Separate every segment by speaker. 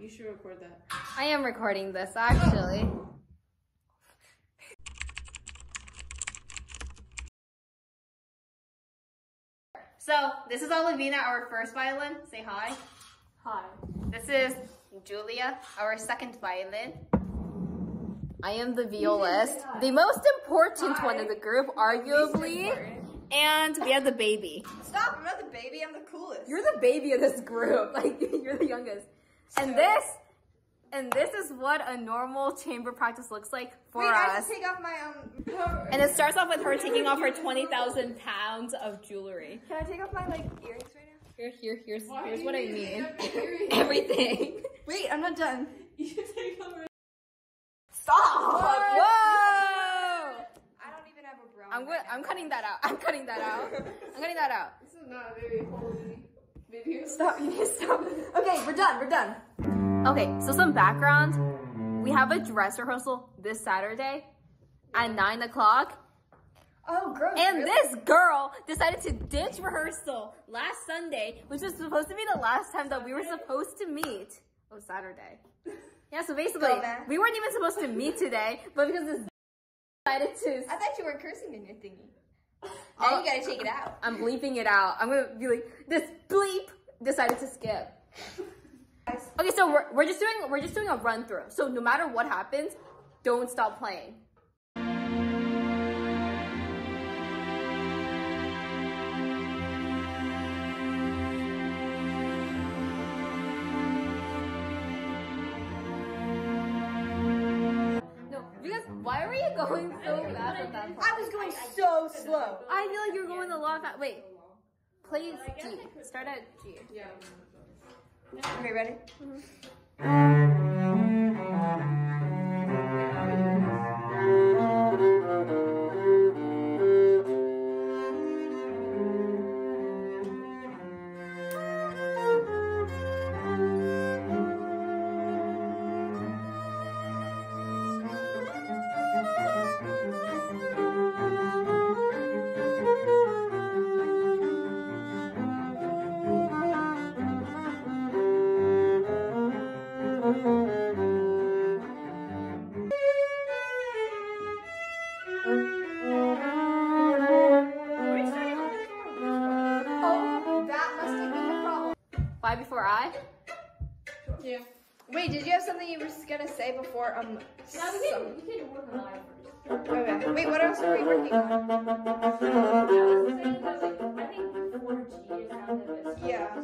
Speaker 1: You should record that.
Speaker 2: I am recording this actually. So this is Olivina, our first violin. Say hi.
Speaker 1: Hi.
Speaker 2: This is Julia, our second violin. I am the violist, the most important one in the group, arguably. And we have the baby.
Speaker 3: Stop! I'm not the baby. I'm the coolest.
Speaker 2: You're the baby of this group. Like you're the youngest. And this, and this is what a normal chamber practice looks like for
Speaker 3: Wait,
Speaker 2: us.
Speaker 3: to take off my um.
Speaker 2: And it starts off with her taking off her twenty thousand pounds of jewelry.
Speaker 3: Can I take off my like earrings right now?
Speaker 2: Here, here, here's
Speaker 1: Why
Speaker 2: here's what I mean. Everything.
Speaker 3: Wait, I'm not done.
Speaker 1: You take over.
Speaker 2: Stop! Whoa!
Speaker 3: I don't even have a bra.
Speaker 2: I'm good. I'm cutting that out. I'm cutting that out. I'm cutting that out.
Speaker 1: This is not very holy
Speaker 3: Stop! You need to stop. Okay, we're done. We're done.
Speaker 2: Okay, so some background. We have a dress rehearsal this Saturday at nine o'clock.
Speaker 3: Oh, gross.
Speaker 2: And
Speaker 3: really?
Speaker 2: this girl decided to ditch rehearsal last Sunday, which was supposed to be the last time that we were supposed to meet. Oh, Saturday. Yeah, so basically, we weren't even supposed to meet today, but because this decided to,
Speaker 3: I thought you were cursing in your thingy. Now oh. you gotta take it out.
Speaker 2: I'm bleeping it out. I'm gonna be like, this bleep decided to skip. Okay, so we're, we're just doing we're just doing a run through. So no matter what happens, don't stop playing. Going so fast at that part?
Speaker 3: I was going so slow.
Speaker 2: I feel like you're going a lot fast. Wait, play G. Start at G.
Speaker 1: Yeah.
Speaker 3: Okay, ready? Oh, Wait, did you have something you were just gonna say before um? some-
Speaker 1: we can work on live first.
Speaker 3: Okay. Wait, what else are we working on? Yeah.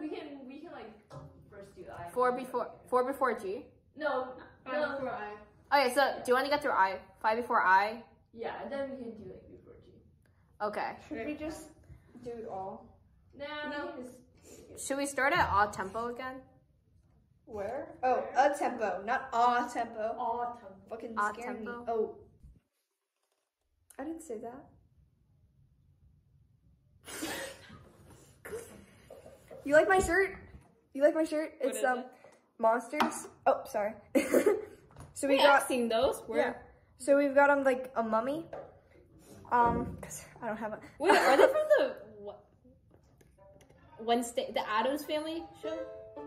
Speaker 1: We can we can like first do I.
Speaker 2: Four before four before G.
Speaker 1: No, no. Before I.
Speaker 2: Okay, so do you want to get through I? Five before I.
Speaker 1: Yeah, and then we can do like before G.
Speaker 2: Okay.
Speaker 3: Should we just do it all?
Speaker 1: Nah,
Speaker 3: No.
Speaker 1: We can just.
Speaker 2: Should we start at odd tempo again?
Speaker 3: Where? Oh, a tempo, not a tempo.
Speaker 1: Autumn.
Speaker 3: Fucking
Speaker 2: A
Speaker 3: scared me. Oh. I didn't say that. you like my shirt? You like my shirt? It's um
Speaker 1: it?
Speaker 3: monsters. Oh, sorry. so we
Speaker 2: We
Speaker 3: got
Speaker 2: have seen those. Where?
Speaker 3: yeah. So we've got um like a mummy. Um, 'cause I don't have a.
Speaker 2: Wait, are they from the what? Wednesday, the Addams Family show?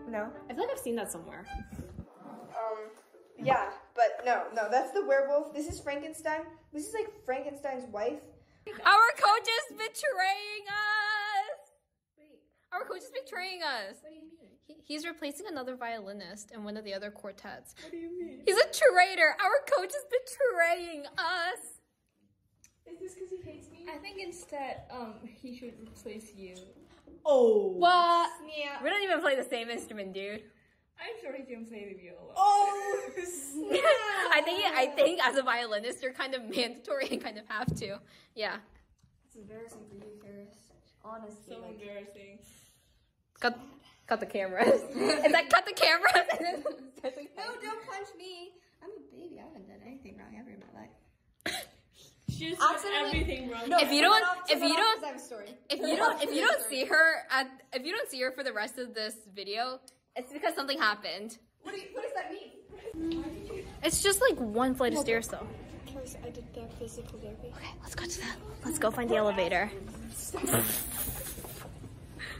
Speaker 3: no.
Speaker 2: I feel like I've seen that somewhere.
Speaker 3: Um, yeah, but no, no, that's the werewolf. This is Frankenstein. This is like Frankenstein's wife.
Speaker 2: Our coach is betraying us. Wait. Our coach is betraying us.
Speaker 1: What do you mean?
Speaker 2: He, he's replacing another violinist in one of the other quartets.
Speaker 1: What do you mean?
Speaker 2: He's a traitor. Our coach is betraying us.
Speaker 1: Is this because he hates me?
Speaker 4: I think instead, um, he should replace you.
Speaker 1: Oh.
Speaker 2: What?
Speaker 3: Yeah.
Speaker 2: We don't even play the same instrument, dude.
Speaker 4: I'm sure he can play the viola.
Speaker 1: Oh.
Speaker 2: I think I think as a violinist, you're kind of mandatory and kind of have to. Yeah.
Speaker 3: It's embarrassing for you, Karis. Honestly.
Speaker 4: So
Speaker 3: like-
Speaker 4: embarrassing.
Speaker 2: Cut cut the cameras. Is that cut the cameras? And then
Speaker 3: No, don't punch me. I'm a baby. I haven't done anything wrong ever in my life.
Speaker 4: She's done
Speaker 3: Accidentally-
Speaker 4: everything wrong.
Speaker 3: No,
Speaker 2: If you don't- if you don't-
Speaker 3: have a story.
Speaker 2: If you don't if you
Speaker 3: I have a
Speaker 2: don't see her at if you don't see her for the rest of this video, it's because something happened.
Speaker 3: What, do you, what does that mean?
Speaker 2: It's just like one flight of stairs though.
Speaker 4: Because I did the physical therapy.
Speaker 2: Okay, let's go to that. Let's go find the elevator.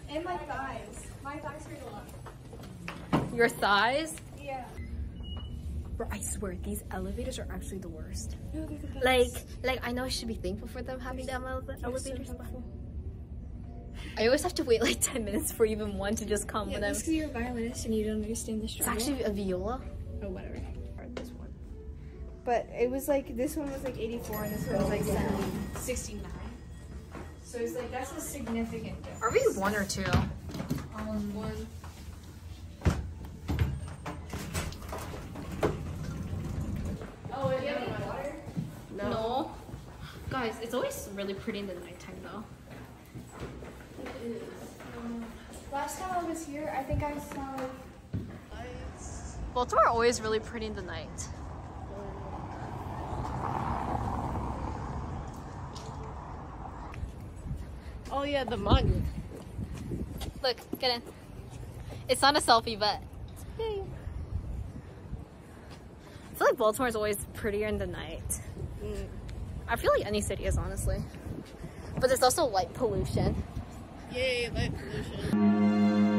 Speaker 3: And my thighs. My My thighs hurt a lot.
Speaker 2: Your thighs?
Speaker 3: Yeah.
Speaker 2: Bro, I swear these elevators are actually the worst.
Speaker 3: No, they're the best.
Speaker 2: Like, like I know I should be thankful for them having them ele-
Speaker 3: so
Speaker 2: elevators, but. I always have to wait like ten minutes for even one to just come
Speaker 3: Yeah,
Speaker 2: when I'm.
Speaker 3: that's because you're a violinist and you don't understand the
Speaker 2: It's actually a viola.
Speaker 3: oh, whatever.
Speaker 4: Or this one. But it was like this one was like 84 and this one was like 70.
Speaker 3: 69. So it's like, that's a significant difference.
Speaker 2: Are we one or two?
Speaker 3: Um, one.
Speaker 1: Oh, and you have any water?
Speaker 2: No. Guys, it's always really pretty in the nighttime though.
Speaker 3: Last time I was here, I think I saw like
Speaker 2: Baltimore are always really pretty in the night.
Speaker 4: Oh yeah, the mug.
Speaker 2: Look, get in. It's not a selfie, but yay. I feel like Baltimore is always prettier in the night. Mm. I feel like any city is honestly. But there's also light pollution.
Speaker 4: Yay, light pollution.